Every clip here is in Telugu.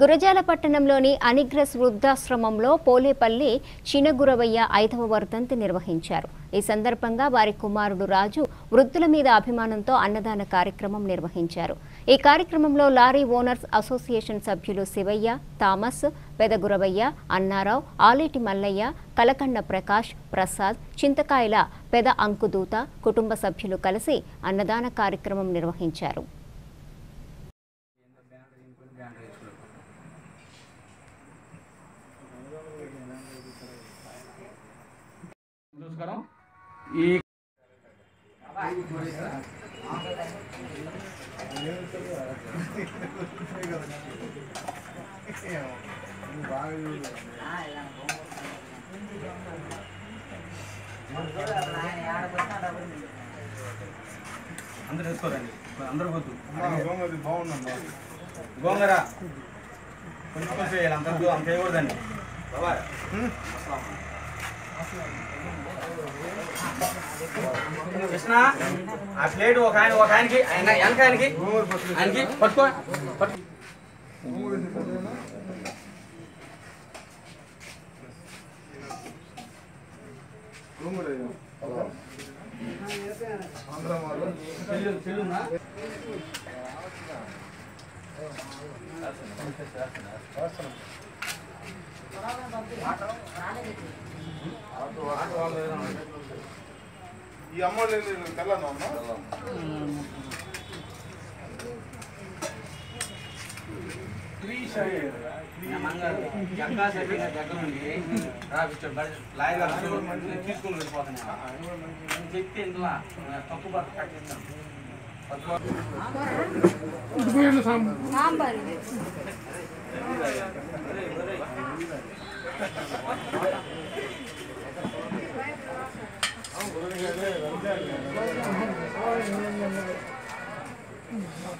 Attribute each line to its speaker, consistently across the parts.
Speaker 1: గురజాల పట్టణంలోని అనిగ్రస్ వృద్ధాశ్రమంలో పోలేపల్లి చినగురవయ్య ఐదవ వర్ధంతి నిర్వహించారు. ఈ సందర్భంగా వారి కుమారుడు రాజు వృద్ధుల మీద అభిమానంతో అన్నదాన కార్యక్రమం నిర్వహించారు. ఈ కార్యక్రమంలో లారీ ఓనర్స్ అసోసియేషన్ సభ్యులు శివయ్య థామస్ పెదగురవయ్య అన్నారావు ఆలేటి మల్లయ్య కలకండ ప్రకాష్ ప్రసాద్ చింతకాయల పెద అంకుదూత కుటుంబ సభ్యులు కలిసి అన్నదాన కార్యక్రమం నిర్వహించారు.
Speaker 2: నమస్కారం. ఈ అందరు వేసుకోరండి అందరు వద్దు గోంగర కొంచెం కొంచెం వేయాలి అంత వద్దు, అంత వేయకూడదండి కృష్ణ ఆ ప్లేట్ ఒక ఆయన ఒక ఆయనకి ఆయన వెనక ఆయనకి ఆయనకి పట్టుకో పట్టు రాలేదు
Speaker 3: ఈ అమ్మోళ్ళు తెల్లను అమ్మ?
Speaker 2: తీసుకుని వెళ్ళిపోతున్నాను నేను. చెప్తే ఇందులో కట్టిస్తాను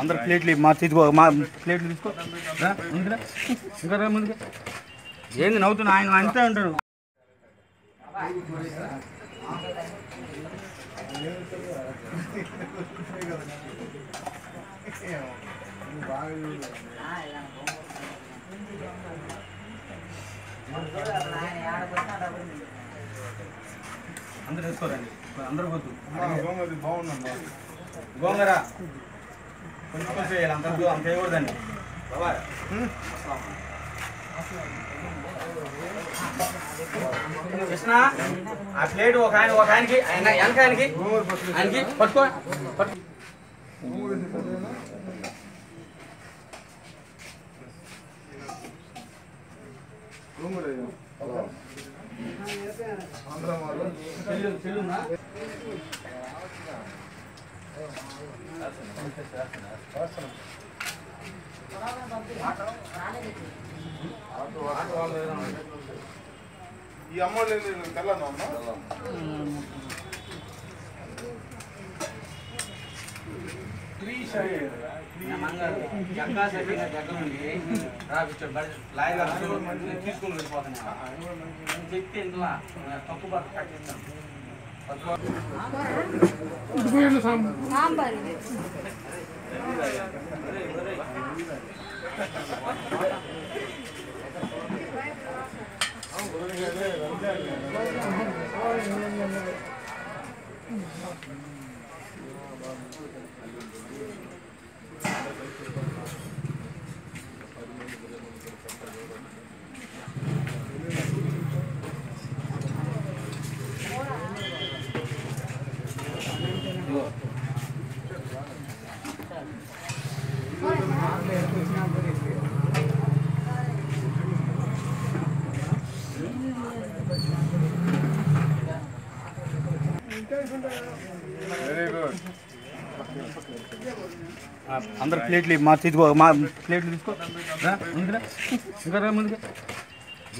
Speaker 2: అందరు ప్లేట్లు మా తీసుకో మా ప్లేట్లు తీసుకో. ఇంకా రా ముందుకు. ఏంది నవ్వుతున్నా? ఆయన అంతే ఉంటాడు. అందరు వేసుకోరండి అందరు
Speaker 3: బాగుందమ్మా
Speaker 2: గోంగర. కొంచెం కొంచెం వేయాలి అంత అంత వేయకూడదండి కృష్ణ ఆ ప్లేట్ ఒక ఆయన ఒక ఆయనకి ఆయన వెనక ఆయనకి ఆయనకి పట్టుకో పట్టు
Speaker 3: గోంగూర ఆంధ్ర వాళ్ళు.
Speaker 2: చెల్లు చెల్లుందా?
Speaker 3: ఈ అమ్మోళ్ళు తెల్లను అమ్మ
Speaker 2: నా మంగారు, జగ్గా సెట్టింగ్ దగ్గర నుండి తీసుకుని చెప్తే ఇందులో ಇದು ಸಾಂಬಾರ್ ಇದೆ అందరు ప్లేట్లు మా తీసుకో మా ప్లేట్లు తీసుకో రా, ముందురా ఇంకా రా ముందుగా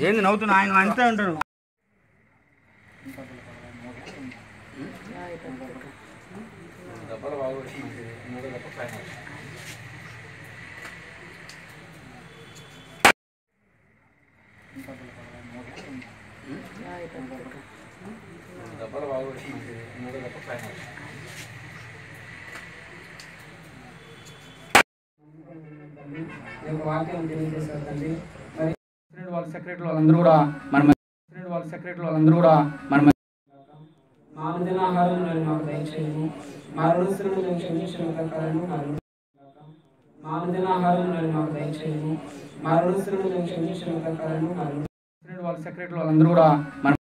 Speaker 2: ఏంది నవ్వుతున్నా? ఆయన అంతే ఉంటాడు
Speaker 4: యొక్క వాక్యం తెలియజేశారు తండ్రి మరి
Speaker 5: సెక్రటరీ వాళ్ళ సెక్రటరీ వాళ్ళందరూ కూడా మన వాళ్ళ సెక్రటరీ వాళ్ళందరూ కూడా మన
Speaker 4: మా మాకు దయచేయము మా రుణస్తులను మేము క్షమించిన ప్రకారము మా రుణ మా అనుదినాహారం నేను మాకు దయచేయము మా రుణస్తులను మేము క్షమించిన ప్రకారము మా రుణ
Speaker 5: సెక్రటరీ వాళ్ళ సెక్రటరీ వాళ్ళందరూ కూడా మన